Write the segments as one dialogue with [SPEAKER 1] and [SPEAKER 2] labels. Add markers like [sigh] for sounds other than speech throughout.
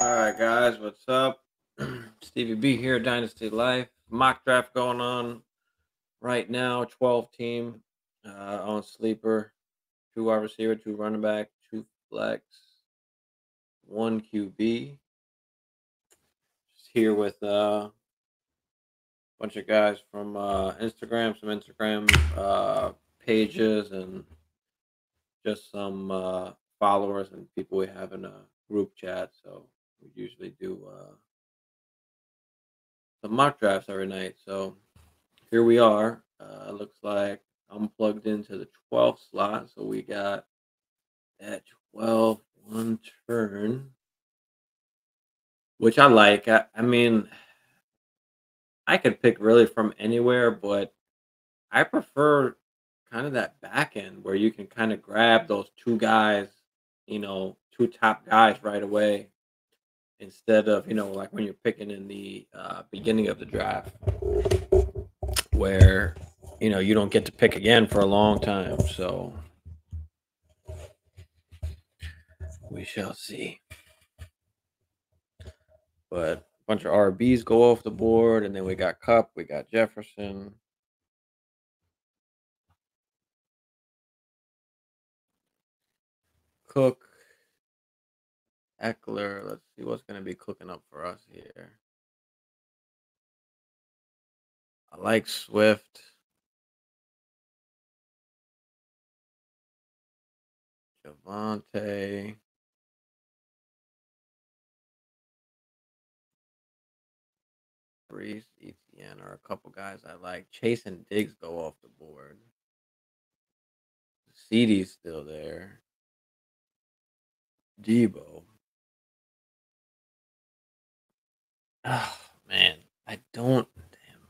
[SPEAKER 1] All right, guys, what's up? [clears throat] Stevie B here, Dynasty Life. Mock draft going on right now. 12 team uh, on sleeper, two wide receiver, two running back, two flex, one QB. Just here with uh, a bunch of guys from uh, Instagram, some Instagram uh, pages, and just some uh, followers and people we have in a group chat. So we usually do uh, some mock drafts every night. So here we are. Uh, looks like I'm plugged into the 12th slot. So we got at 12 one turn, which I like. I, I mean, I could pick really from anywhere, but I prefer kind of that back end where you can kind of grab those two guys, you know, two top guys right away instead of you know like when you're picking in the uh, beginning of the draft where you know you don't get to pick again for a long time so we shall see. But a bunch of rbs go off the board and then we got Kupp we got jefferson. Cook Ekeler. Let's see what's going to be cooking up for us here. I like Swift. Javonte. Breece, Etienne are a couple guys I like. Chase and Diggs go off the board. CeeDee's still there. Debo. Oh man, I don't. Damn.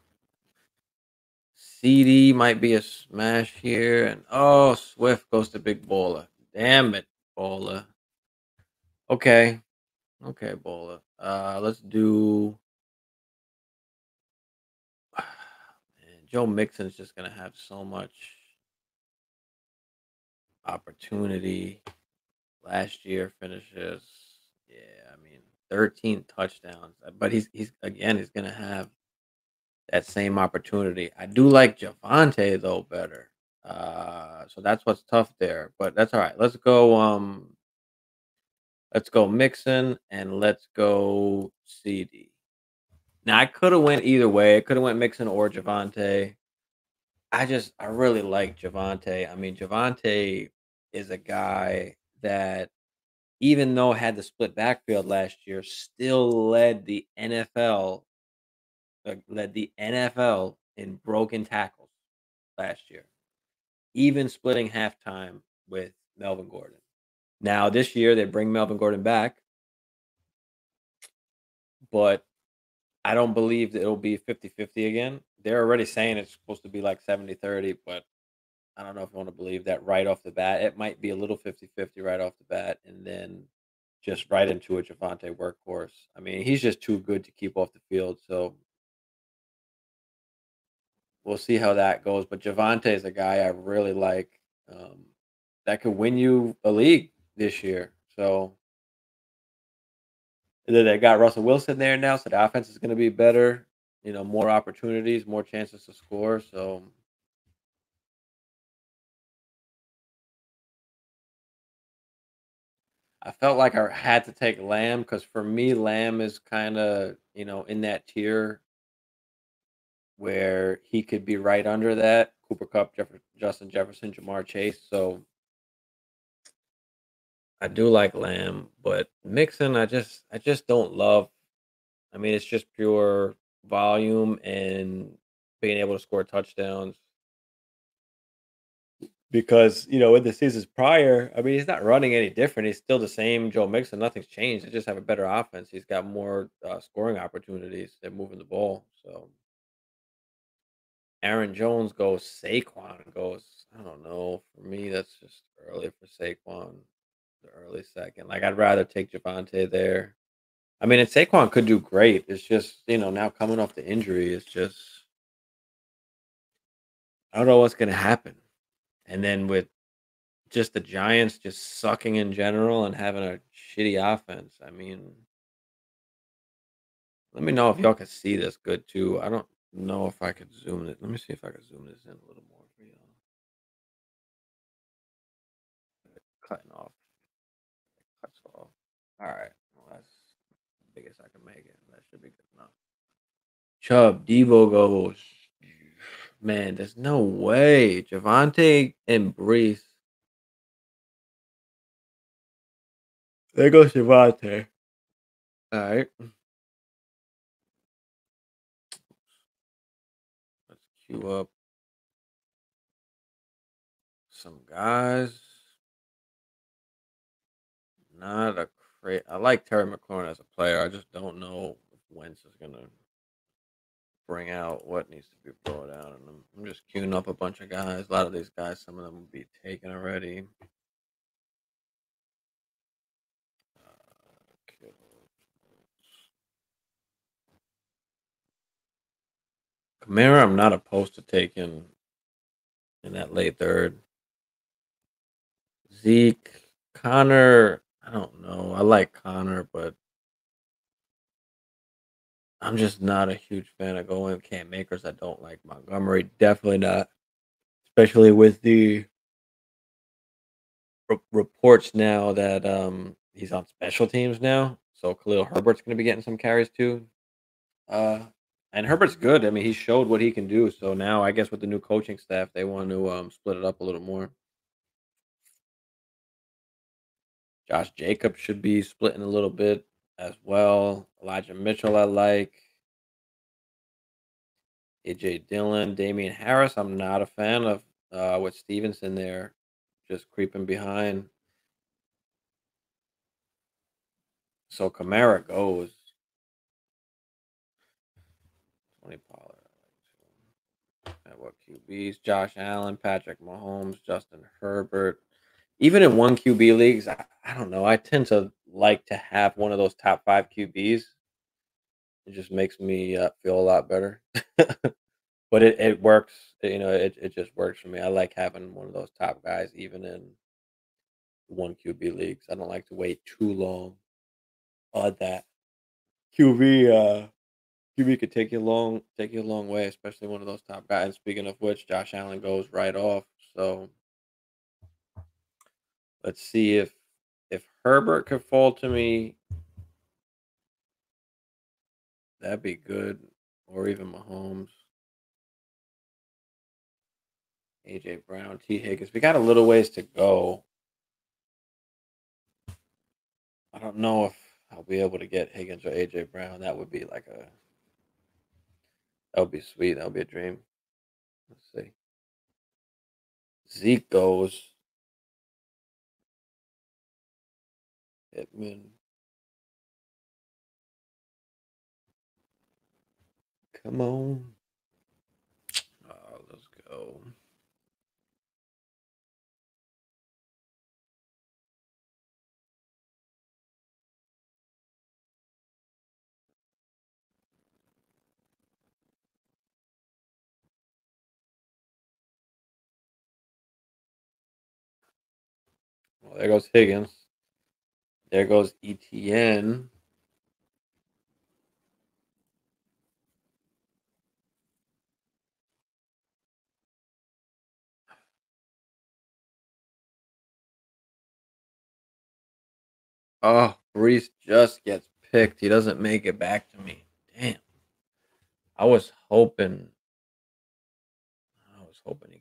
[SPEAKER 1] CeeDee might be a smash here, and oh, Swift goes to Big Baller. Damn it, Baller. Okay, okay, Baller. Uh, let's do. [sighs] Man, Joe Mixon's just gonna have so much opportunity. Last year finishes. Yeah, I mean 13 touchdowns. uh, But he's he's again he's gonna have that same opportunity. I do like Javonte though better. Uh so that's what's tough there. But that's all right. Let's go um let's go Mixon and let's go CeeDee. Now I could have went either way. I could have went Mixon or Javonte. I just I really like Javonte. I mean Javonte is a guy that even though had the split backfield last year, still led the NFL, uh, led the NFL in broken tackles last year, even splitting halftime with Melvin Gordon. Now this year they bring Melvin Gordon back, but I don't believe that it'll be 50-50 again. They're already saying it's supposed to be like 70-30, but I don't know if I want to believe that right off the bat. It might be a little 50-50 right off the bat, and then just right into a Javonte workhorse. I mean, he's just too good to keep off the field. So we'll see how that goes. But Javonte is a guy I really like um, that could win you a league this year. So they got Russell Wilson there now, so the offense is going to be better. You know, more opportunities, more chances to score. So I felt like I had to take Lamb because for me, Lamb is kind of you know in that tier where he could be right under that Cooper Kupp, Jeff- Justin Jefferson, Ja'Marr Chase. So I do like Lamb, but Mixon, I just I just don't love. I mean, it's just pure volume and being able to score touchdowns. Because you know, in the seasons prior, I mean, he's not running any different. He's still the same Joe Mixon. Nothing's changed. They just have a better offense. He's got more uh, scoring opportunities. They're moving the ball. So Aaron Jones goes. Saquon goes. I don't know. For me, that's just early for Saquon. The early second. Like I'd rather take Javonte there. I mean, and Saquon could do great. It's just you know now coming off the injury, it's just I don't know what's going to happen. And then with just the Giants just sucking in general and having a shitty offense, I mean, Let me know if y'all can see this good too. I don't know if I could zoom it. Let me see if I can zoom this in a little more for y'all. Cutting off. Cuts off. All right. Well, that's the biggest I can make it. That should be good enough. Chubb, Debo goes. Man, there's no way. Javonte and Breece. There goes Javonte. All right. Let's queue up some guys. Not a great. I like Terry McLaurin as a player. I just don't know if Wentz is gonna bring out what needs to be brought out. And I'm, I'm just queuing up a bunch of guys. A lot of these guys, some of them will be taken already. Uh, Kamara, I'm not opposed to taking in that late third. Zeke, Connor, I don't know. I like Connor, I'm just not a huge fan of going Cam Akers. I don't like Montgomery. Definitely not. Especially with the re- reports now that um he's on special teams now. So Khalil Herbert's going to be getting some carries too. Uh, and Herbert's good. I mean, he showed what he can do. So now I guess with the new coaching staff, they want to um split it up a little more. Josh Jacobs should be splitting a little bit as well. Elijah Mitchell, I like. AJ Dillon, Damien Harris. I'm not a fan of uh, with Stevenson there, just creeping behind. So Kamara goes. Tony Pollard. At what QBs? Josh Allen, Patrick Mahomes, Justin Herbert. Even in one QB leagues, I, I don't know. I tend to like to have one of those top five QBs. It just makes me uh, feel a lot better. [laughs] but it, it works. You know, it, it just works for me. I like having one of those top guys, even in one QB leagues. I don't like to wait too long on that. QB, uh, QB could take you long, take you a long way, especially one of those top guys. And Speaking of which, Josh Allen goes right off. So let's see if if Herbert could fall to me, that'd be good. Or even Mahomes. AJ Brown, Tee Higgins. We got a little ways to go. I don't know if I'll be able to get Higgins or AJ Brown. That would be like a that would be sweet. That would be a dream. Let's see. Zeke goes. Pittman. Come on. Oh, let's go. Well, there goes Higgins. There goes Etienne. Oh, Breece just gets picked. He doesn't make it back to me. Damn. I was hoping. I was hoping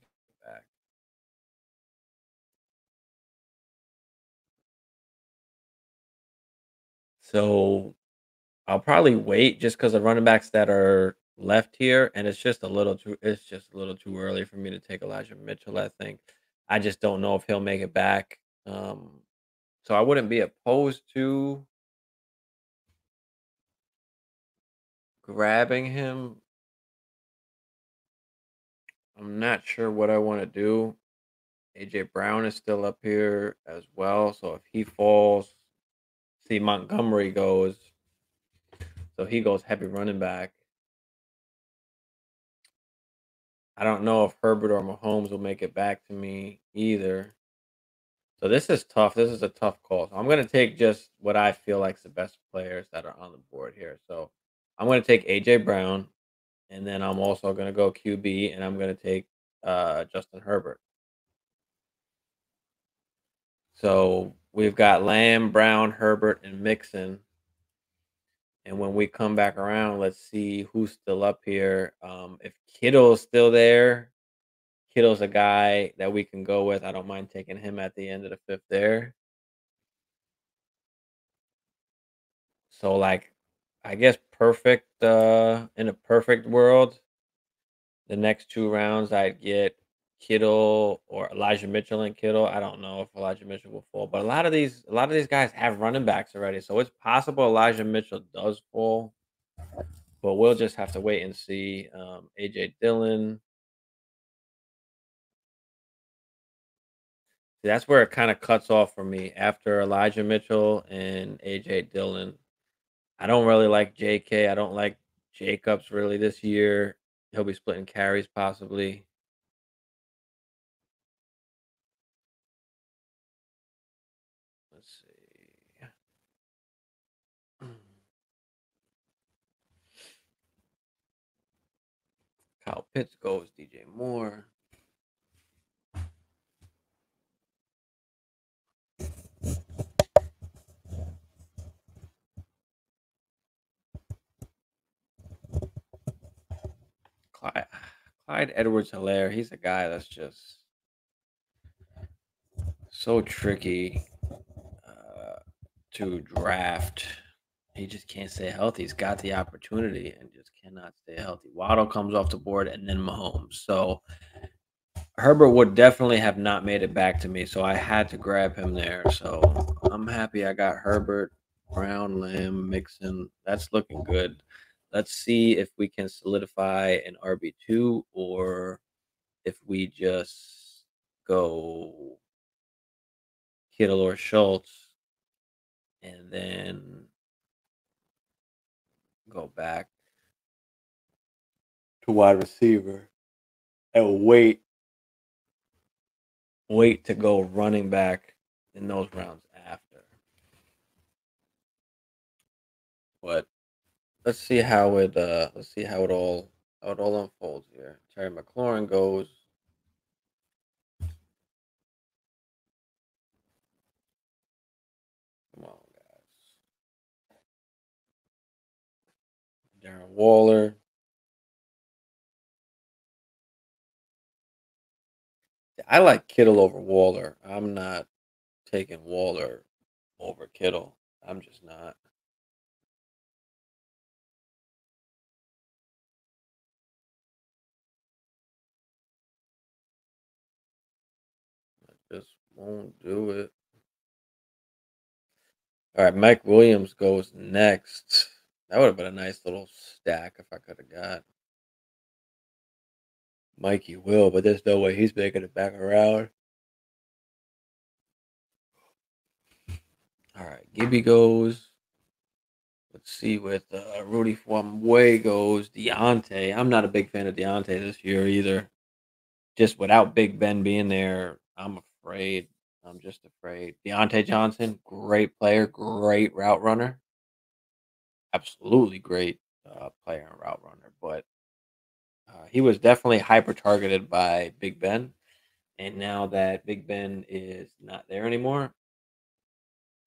[SPEAKER 1] So I'll probably wait just because the running backs that are left here, and it's just a little too. It's just a little too early for me to take Elijah Mitchell. I think I just don't know if he'll make it back. Um, so I wouldn't be opposed to grabbing him. I'm not sure what I want to do. AJ Brown is still up here as well. So if he falls, see Montgomery goes. So he goes heavy running back. I don't know if Herbert or Mahomes will make it back to me either. So this is tough. This is a tough call. So I'm going to take just what I feel like is the best players that are on the board here. So I'm gonna take AJ Brown, and then I'm also gonna go QB, and I'm gonna take uh, Justin Herbert. So we've got Lamb, Brown, Herbert, and Mixon. And when we come back around, let's see who's still up here. Um, if Kittle's still there, Kittle's a guy that we can go with. I don't mind taking him at the end of the fifth there. So like I guess perfect uh in a perfect world, the next two rounds I'd get Kittle or Elijah Mitchell and Kittle. I don't know if Elijah Mitchell will fall, but a lot of these a lot of these guys have running backs already. So it's possible Elijah Mitchell does fall. But we'll just have to wait and see. Um, AJ Dillon. That's where it kind of cuts off for me after Elijah Mitchell and AJ Dillon. I don't really like JK. I don't like Jacobs really this year. He'll be splitting carries possibly. Let's see. Kyle Pitts goes, DJ Moore. Clyde, Clyde Edwards Helaire, he's a guy that's just so tricky uh, to draft. He just can't stay healthy. He's got the opportunity and just cannot stay healthy. Waddle comes off the board and then Mahomes. So Herbert would definitely have not made it back to me. So I had to grab him there. So I'm happy I got Herbert, Brown, Lamb, Mixon. That's looking good. Let's see if we can solidify an RB2 or if we just go Kittle or Schultz and then go back to wide receiver and wait wait to go running back in those rounds after. But let's see how it uh let's see how it all how it all unfolds here. Terry McLaurin goes. Darren Waller. I like Kittle over Waller. I'm not taking Waller over Kittle. I'm just not. I just won't do it. All right, Mike Williams goes next. That would have been a nice little stack if I could have got Mikey will, but there's no way he's making it back around. All right, Gibby goes. Let's see with uh, Rudy Way goes. Diontae. I'm not a big fan of Diontae this year either. Just without Big Ben being there, I'm afraid. I'm just afraid. Diontae Johnson, great player, great route runner. Absolutely great uh, player and route runner, but uh, he was definitely hyper targeted by Big Ben, and now that Big Ben is not there anymore,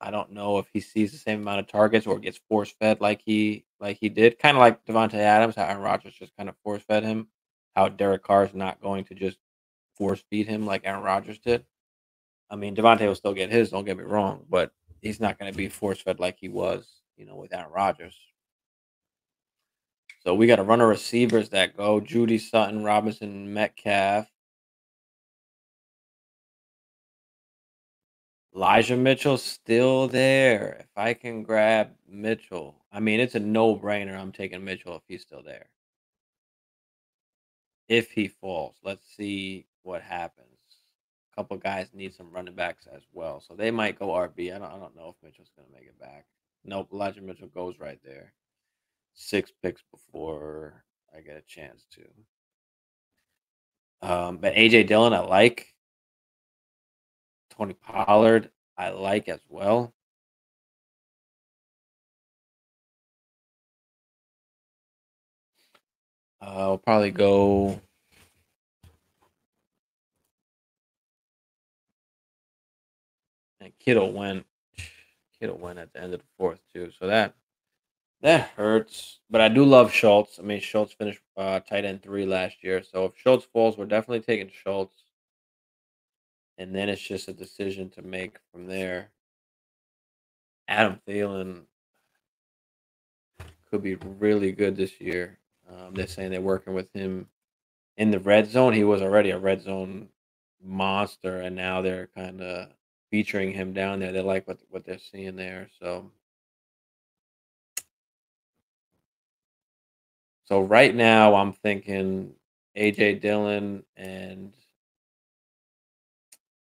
[SPEAKER 1] I don't know if he sees the same amount of targets or gets force fed like he like he did. Kind of like Davante Adams, how Aaron Rodgers just kind of force fed him. How Derek Carr is not going to just force feed him like Aaron Rodgers did. I mean, Davante will still get his. Don't get me wrong, but he's not going to be force fed like he was, you know, with Aaron Rodgers. So we got a run of receivers that go Jeudy Sutton, Robinson, Metcalf. Elijah Mitchell's still there. If I can grab Mitchell, I mean, it's a no brainer. I'm taking Mitchell if he's still there. If he falls, let's see what happens. A couple guys need some running backs as well. So they might go RB. I don't, I don't know if Mitchell's going to make it back. Nope. Elijah Mitchell goes right there six picks before I get a chance to. Um, but AJ Dillon, I like. Tony Pollard, I like as well. I'll probably go. And Kittle went. Kittle went at the end of the fourth too, so that that hurts. But I do love Schultz. I mean, Schultz finished uh, tight end three last year, so if Schultz falls, we're definitely taking Schultz. And then it's just a decision to make from there. Adam Thielen could be really good this year. Um, they're saying they're working with him in the red zone. He was already a red zone monster, and now they're kind of featuring him down there. They like what what they're seeing there. So, so right now I'm thinking AJ Dillon and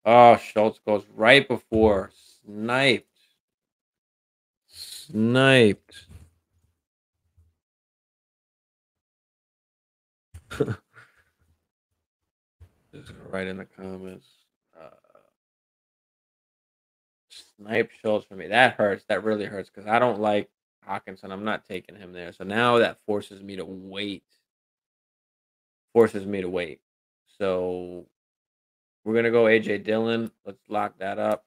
[SPEAKER 1] oh Schultz goes right before sniped, sniped. [laughs] Right in the comments. Snipe Schultz for me. That hurts. That really hurts because I don't like Hockenson. I'm not taking him there. So now that forces me to wait. Forces me to wait. So we're gonna go AJ Dillon. Let's lock that up.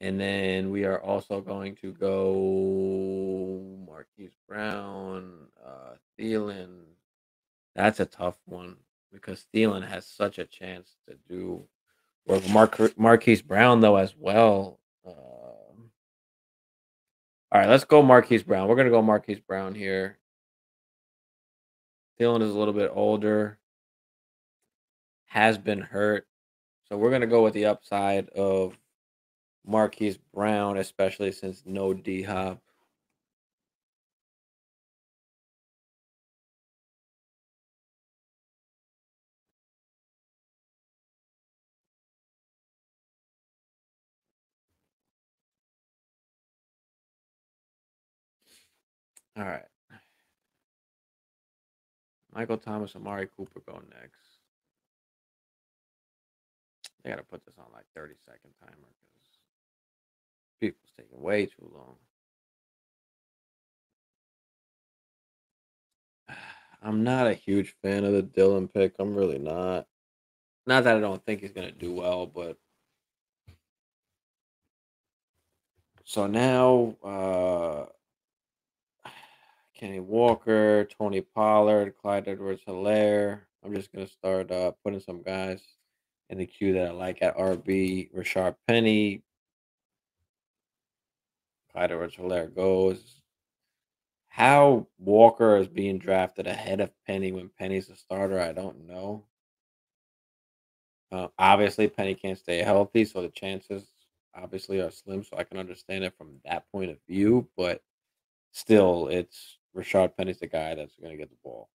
[SPEAKER 1] And then we are also going to go Marquise Brown, uh, Thielen. That's a tough one because Thielen has such a chance to do or Mark Marquise Brown though as well. Uh, all right, let's go Marquise Brown. We're gonna go Marquise Brown here. Thielen is a little bit older, has been hurt, so we're gonna go with the upside of Marquise Brown, especially since no D Hop. All right. Michael Thomas, Amari Cooper go next. They got to put this on like 30 second timer because people's taking way too long. [sighs] I'm not a huge fan of the Dillon pick. I'm really not. Not that I don't think he's going to do well, but so now uh Kenny Walker, Tony Pollard, Clyde Edwards Helaire. I'm just gonna start uh, putting some guys in the queue that I like at RB. Rashard Penny, Clyde Edwards Helaire goes. How Walker is being drafted ahead of Penny when Penny's a starter, I don't know. Uh, obviously, Penny can't stay healthy, so the chances obviously are slim. So I can understand it from that point of view, but still, it's Rashard Penny's the guy that's going to get the ball.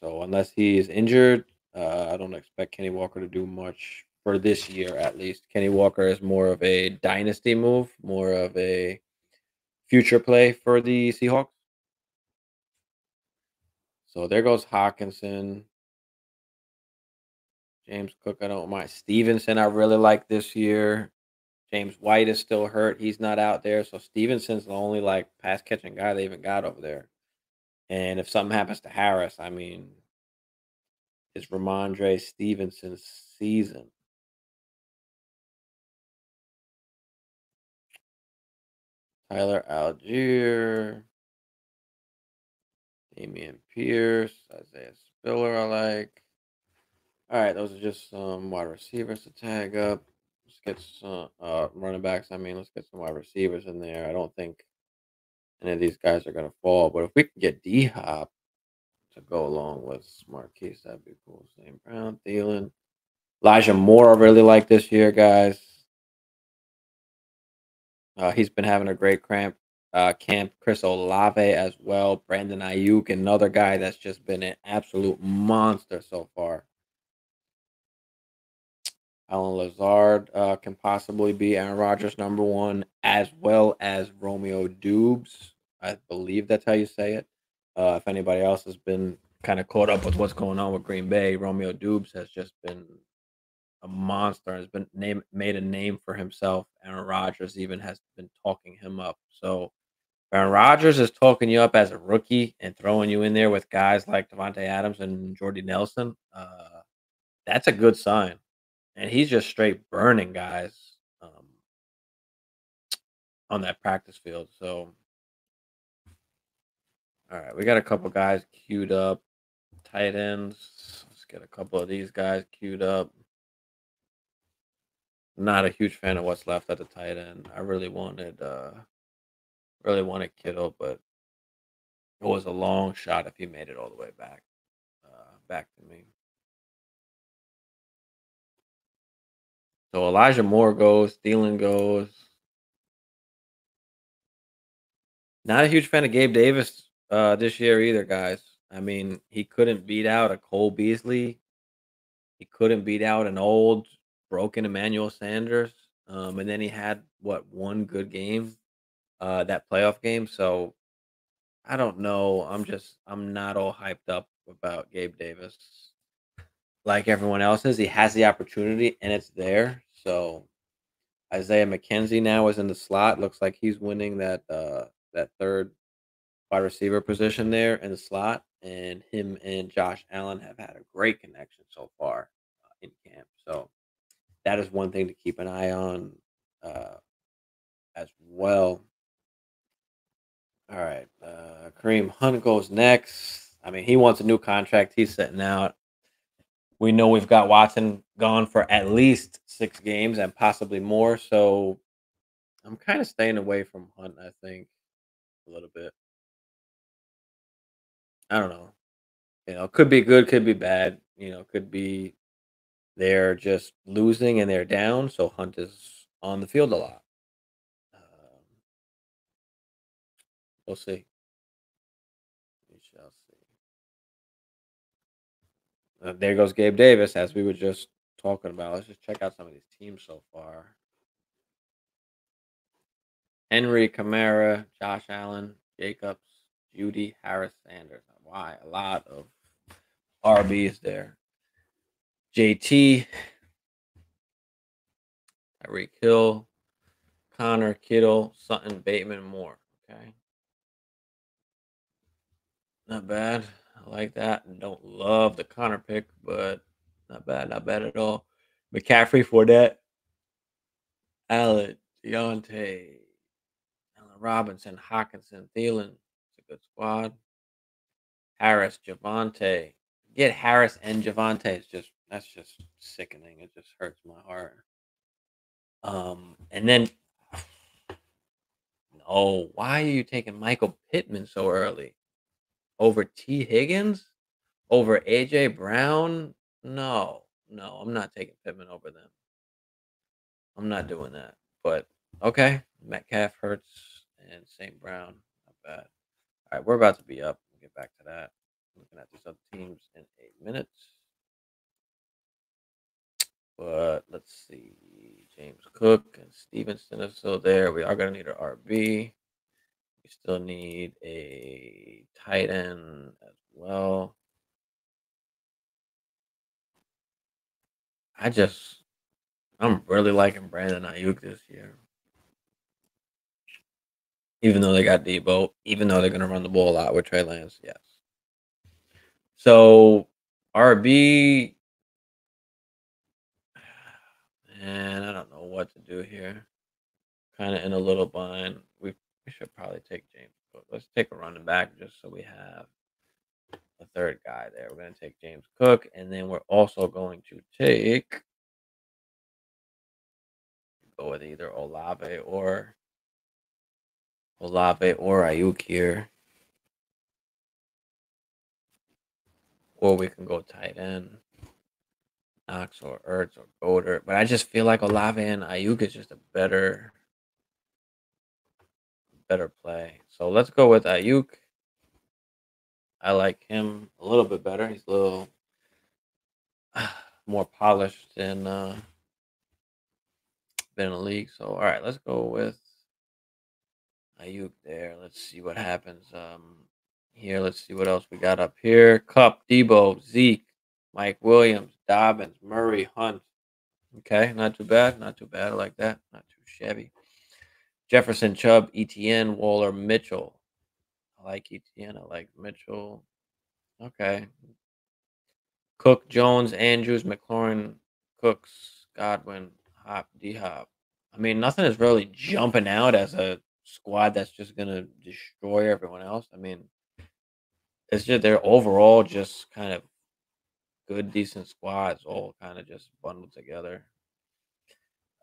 [SPEAKER 1] So unless he's injured, uh, I don't expect Kenny Walker to do much for this year, at least. Kenny Walker is more of a dynasty move, more of a future play for the Seahawks. So there goes Hockenson. James Cook, I don't mind. Stevenson, I really like this year. James White is still hurt. He's not out there. So Stevenson's the only like pass catching guy they even got over there. And if something happens to Harris, I mean, it's Rhamondre Stevenson's season. Tyler Allgeier, Dameon Pierce, Isaiah Spiller, I like. All right, those are just some wide receivers to tag up. Get some uh, running backs. I mean, let's get some wide receivers in there. I don't think any of these guys are going to fall, but if we can get D Hop to go along with Marquise, that'd be cool. St. Brown, Thielen, Elijah Moore, I really like this year, guys. Uh, he's been having a great cramp uh, camp. Chris Olave as well. Brandon Aiyuk, another guy that's just been an absolute monster so far. Allen Lazard uh, can possibly be Aaron Rodgers' number one, as well as Romeo Doubs. I believe that's how you say it. Uh, if anybody else has been kind of caught up with what's going on with Green Bay, Romeo Doubs has just been a monster. Has been name, made a name for himself. Aaron Rodgers even has been talking him up. So Aaron Rodgers is talking you up as a rookie and throwing you in there with guys like Davante Adams and Jordy Nelson. Uh, that's a good sign. And he's just straight burning guys um, on that practice field. So, all right, we got a couple guys queued up. Tight ends. Let's get a couple of these guys queued up. Not a huge fan of what's left at the tight end. I really wanted uh really wanted Kittle, but it was a long shot if he made it all the way back uh back to me. So Elijah Moore goes, Thielen goes. Not a huge fan of Gabe Davis uh this year either, guys. I mean, he couldn't beat out a Cole Beasley. He couldn't beat out an old broken Emmanuel Sanders. Um, and then he had what one good game, uh, that playoff game. So I don't know. I'm just I'm not all hyped up about Gabe Davis like everyone else is. He has the opportunity and it's there. So Isaiah McKenzie now is in the slot. Looks like he's winning that uh that third wide receiver position there in the slot. And him and Josh Allen have had a great connection so far uh, in camp. So that is one thing to keep an eye on uh, as well. All right, uh, Kareem Hunt goes next. I mean, he wants a new contract. He's sitting out. We know we've got Watson gone for at least six games and possibly more. So I'm kind of staying away from Hunt. I think a little bit. I don't know. You know, could be good, could be bad. You know, could be they're just losing and they're down, so Hunt is on the field a lot. Um, we'll see. We shall see. Uh, there goes Gabe Davis, as we were just talking about. Let's just check out some of these teams so far. Henry, Kamara, Josh Allen, Jacobs, Jeudy, Harris, Sanders. Why? A lot of RBs there. JT, Tyreek Hill, Connor, Kittle, Sutton, Bateman, Moore. Okay. Not bad. Like that. And don't love the Connor pick, but not bad. Not bad at all. McCaffrey, Fournette, Allen, Diontae, Allen Robinson, Hockenson, Thielen. It's a good squad. Harris, Javonte. Get Harris and Javonte. It's just that's just sickening. It just hurts my heart. Um, and then no, why are you taking Michael Pittman so early? Over Tee Higgins? Over AJ Brown? No, no, I'm not taking Pittman over them. I'm not doing that. But okay, Metcalf hurts and St. Brown. Not bad. All right, we're about to be up. We'll get back to that. Looking at these other teams in eight minutes. But let's see. James Cook and Stevenson is still there. We are going to need an RB. We still need a tight end as well. I just, I'm really liking Brandon Aiyuk this year. Even though they got Debo, even though they're going to run the ball a lot with Trey Lance, yes. So RB, [sighs] and I don't know what to do here. Kind of in a little bind. We, we should probably take James Cook. Let's take a running back just so we have a third guy there. We're going to take James Cook, and then we're also going to take go with either Olave or Olave or Aiyuk here. Or we can go tight end. Knox or Ertz or Goedert. But I just feel like Olave and Aiyuk is just a better better play. So let's go with Aiyuk. I like him a little bit better. He's a little [sighs] more polished than uh been in the league. So all right, let's go with Aiyuk there. Let's see what happens. Um here. Let's see what else we got up here. Kupp, Debo, Zeke, Mike Williams, Dobbins, Murray, Hunt. Okay, not too bad. Not too bad. I like that. Not too shabby. Jefferson, Chubb, Etienne, Waller, Mitchell. I like Etienne. I like Mitchell. Okay. Cook, Jones, Andrews, McLaurin, Cooks, Godwin, Hop, D Hop. I mean, nothing is really jumping out as a squad that's just gonna destroy everyone else. I mean, it's just they're overall just kind of good, decent squads, all kind of just bundled together.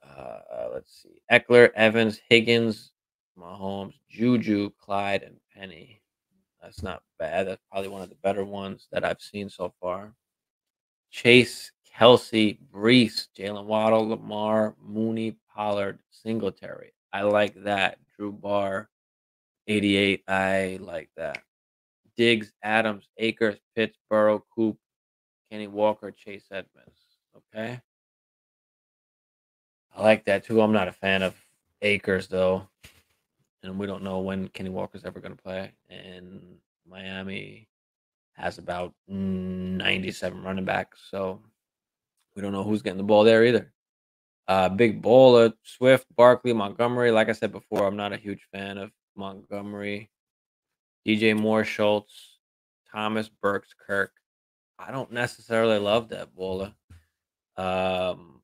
[SPEAKER 1] Uh, uh, let's see: Ekeler, Evans, Higgins, Mahomes, Juju, Clyde, and Penny. That's not bad. That's probably one of the better ones that I've seen so far. Chase, Kelsey, Breece, Jalen Waddle, Lamar, Mooney, Pollard, Singletary. I like that. Drew Barr, 88. I like that. Diggs, Adams, Akers, Pitts, Burrow, Coop, Kenny Walker, Chase Edmonds. Okay. I like that too. I'm not a fan of Akers though. And we don't know when Kenny Walker's ever going to play. And Miami has about 97 running backs. So we don't know who's getting the ball there either. Uh, big Baller, Swift, Barkley, Montgomery. Like I said before, I'm not a huge fan of Montgomery. DJ Moore, Schultz, Thomas, Burks, Kirk. I don't necessarily love that Baller. Um,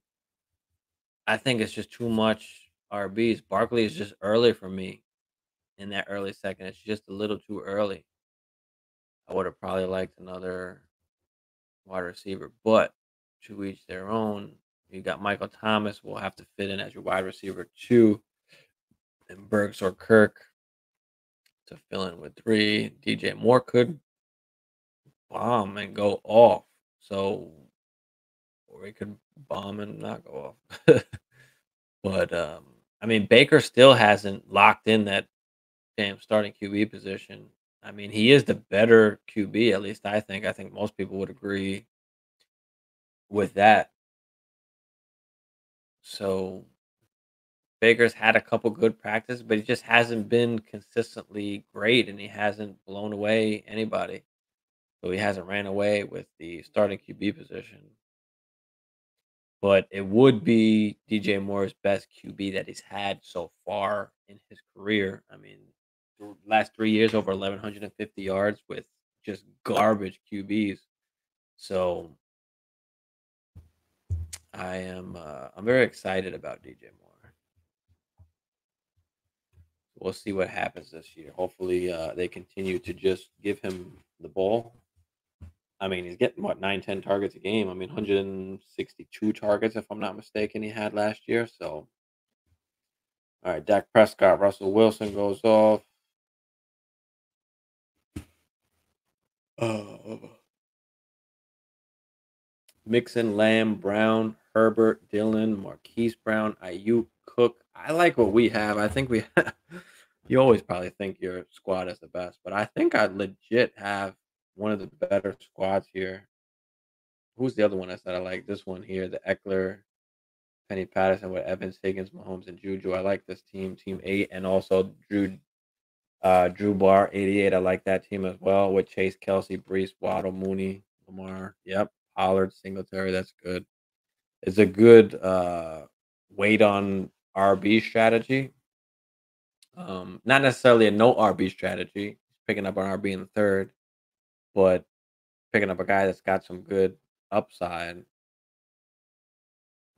[SPEAKER 1] I think it's just too much RBs. Barkley is just early for me in that early second. It's just a little too early. I would have probably liked another wide receiver, but to each their own. You got Michael Thomas will have to fit in as your wide receiver two, and Burks or Kirk to fill in with three. DJ Moore could bomb and go off. So or he could bomb and not go off. [laughs] but um I mean Baker still hasn't locked in that damn starting QB position. I mean, he is the better QB, at least I think. I think most people would agree with that. So Baker's had a couple good practices, but he just hasn't been consistently great and he hasn't blown away anybody. So he hasn't ran away with the starting QB position. But it would be DJ Moore's best QB that he's had so far in his career. I mean, last three years over 1,150 yards with just garbage QBs. So I am uh, I'm very excited about DJ Moore. We'll see what happens this year. Hopefully, uh, they continue to just give him the ball. I mean, he's getting what nine, 10 targets a game. I mean, 162 targets, if I'm not mistaken, he had last year. So, all right, Dak Prescott, Russell Wilson goes off. Uh, Mixon, Lamb, Brown, Herbert, Dillon, Marquise Brown, Aiyuk, Cook. I like what we have. I think we have, [laughs] you always probably think your squad is the best, but I think I legit have one of the better squads here. Who's the other one I said I like? This one here, the Ekeler, Penny Patterson with Evans, Higgins, Mahomes, and Juju. I like this team, Team Eight, and also Drew uh, Drew Barr, 88. I like that team as well with Chase, Kelsey, Breece, Waddle, Mooney, Lamar. Yep. Pollard, Singletary. That's good. It's a good uh, wait on RB strategy. Um, not necessarily a no RB strategy, picking up an RB in the third, but picking up a guy that's got some good upside.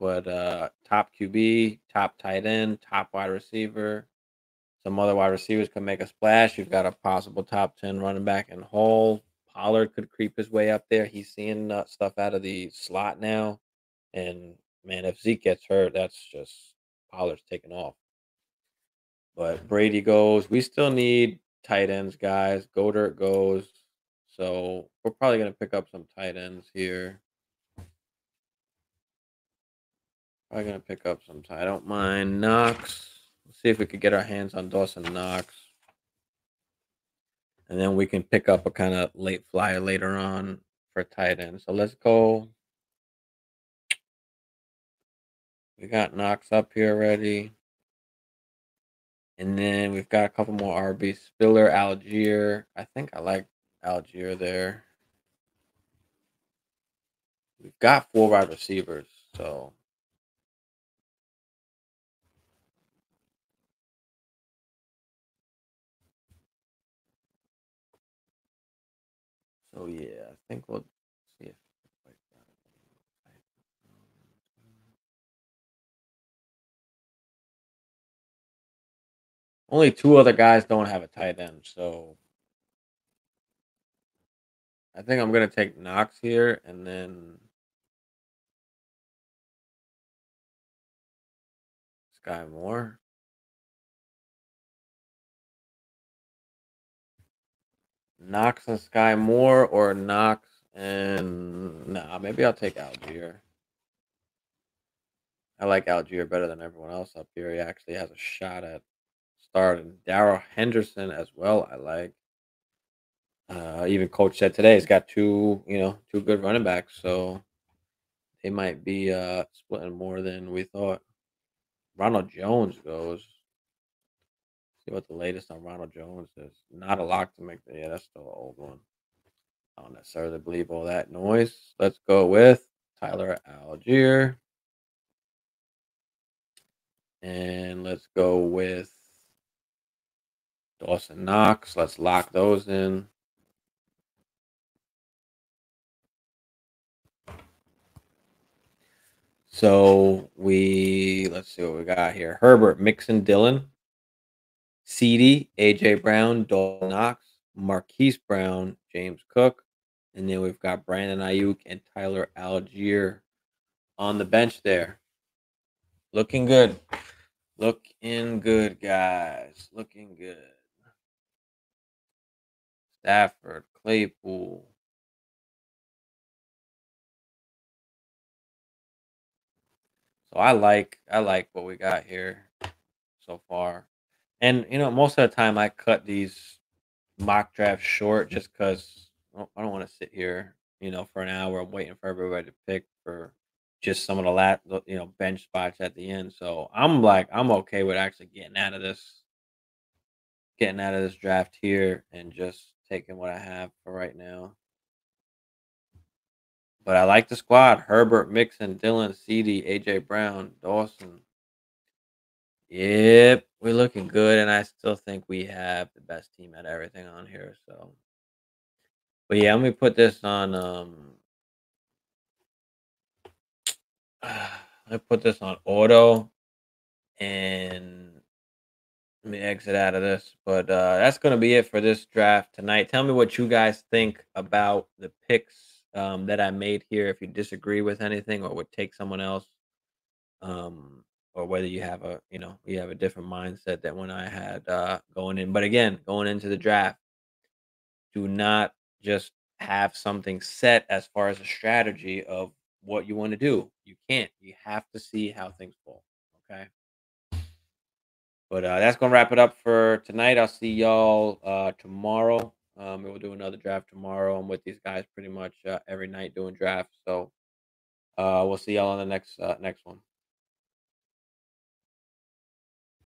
[SPEAKER 1] But uh, top QB, top tight end, top wide receiver, some other wide receivers could make a splash. You've got a possible top 10 running back in Hall. Pollard could creep his way up there. He's seeing uh, stuff out of the slot now. And man, if Zeke gets hurt, that's just Pollard's taking off. But Brady goes. We still need tight ends, guys. Goedert goes. So we're probably going to pick up some tight ends here. Probably going to pick up some. tight. I don't mind Knox see if we could get our hands on Dawson Knox. And then we can pick up a kind of late flyer later on for tight end. So let's go. We got Knox up here already. And then we've got a couple more RB. Spiller, Allgeier. I think I like Allgeier there. We've got four wide receivers, so So yeah, I think we'll see if only two other guys don't have a tight end, so I think I'm gonna take Knox here and then Skyy Moore. Knox and Skyy Moore or Knox and nah, maybe I'll take Allgeier. I like Allgeier better than everyone else up here. He actually has a shot at starting. Darrell Henderson as well. I like. Uh, even coach said today he's got two, you know, two good running backs, so they might be uh, splitting more than we thought. Ronald Jones goes. See what the latest on Ronald Jones is. Not a lock to make the yeah, that's still an old one. I don't necessarily believe all that noise. Let's go with Tyler Allgeier. And let's go with Dawson Knox. Let's lock those in. So we let's see what we got here. Herbert, Mixon, Dillon, CeeDee, AJ Brown, Dawson Knox, Marquise Brown, James Cook, and then we've got Brandon Aiyuk and Tyler Allgeier on the bench there. Looking good. Looking good, guys. Looking good. Stafford, Claypool. So I like I like what we got here so far. And you know, most of the time I cut these mock drafts short just because I don't want to sit here, you know, for an hour I'm waiting for everybody to pick for just some of the last, you know, bench spots at the end. So I'm like, I'm okay with actually getting out of this, getting out of this draft here and just taking what I have for right now. But I like the squad: Herbert, Mixon, Dillon, CeeDee, AJ Brown, Dawson. Yep, we're looking good, and I still think we have the best team at everything on here. So, but yeah, let me put this on. Um, I put this on auto, and let me exit out of this. But uh, that's to be it for this draft tonight. Tell me what you guys think about the picks um, that I made here. If you disagree with anything or would take someone else, um, or whether you have a you know you have a different mindset than when I had uh, going in. But again, going into the draft, do not just have something set as far as a strategy of what you want to do. You can't. You have to see how things fall. Okay. But uh, that's gonna wrap it up for tonight. I'll see y'all uh, tomorrow. Um, we'll do another draft tomorrow. I'm with these guys pretty much uh, every night doing drafts. So uh, we'll see y'all on the next uh, next one.